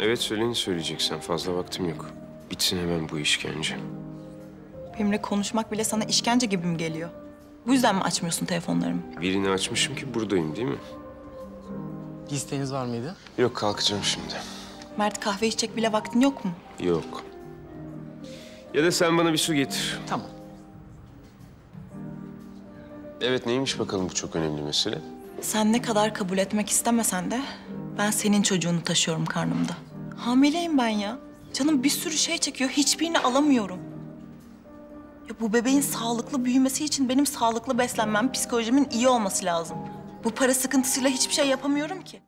Evet söyle ne söyleyeceksen. Fazla vaktim yok. Bitsin hemen bu işkence. Benimle konuşmak bile sana işkence gibi mi geliyor? Bu yüzden mi açmıyorsun telefonlarımı? Birini açmışım ki buradayım değil mi? Bir isteğiniz var mıydı? Yok kalkacağım şimdi. Mert kahve içecek bile vaktin yok mu? Yok. Ya da sen bana bir su getir. Tamam. Evet neymiş bakalım bu çok önemli mesele? Sen ne kadar kabul etmek istemesen de ben senin çocuğunu taşıyorum karnımda. Hamileyim ben ya. Canım bir sürü şey çekiyor. Hiçbirini alamıyorum. Ya bu bebeğin sağlıklı büyümesi için benim sağlıklı beslenmem, psikolojimin iyi olması lazım. Bu para sıkıntısıyla hiçbir şey yapamıyorum ki.